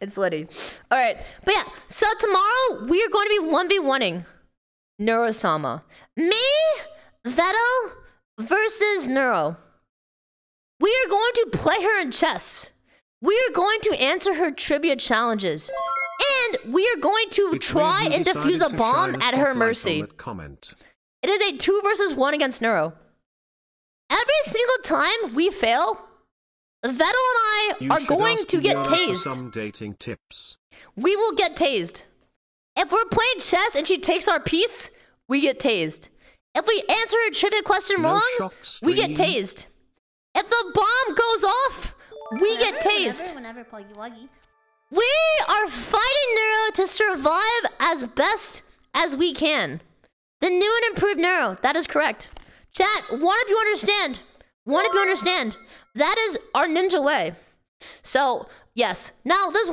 It's Liddy. All right. But yeah, so tomorrow we are going to be 1v1ing Neurosama. Me, Vedal versus Neuro. We are going to play her in chess. We are going to answer her trivia challenges. And we are going to Which try and defuse a bomb at her mercy. Comment. It is a two versus one against Neuro. Every single time we fail, Vedal and I You are going to get Yara tased. Some dating tips. We will get tased. If we're playing chess and she takes our piece, we get tased. If we answer a trivia question No wrong, we get stream. tased. If the bomb goes off, we get tased. Whenever, whenever, Pluggy We are fighting Neuro to survive as best as we can. The new and improved Neuro. That is correct. Chat, one of you understand. One of you understand. That is our ninja way. So, yes. Now, there's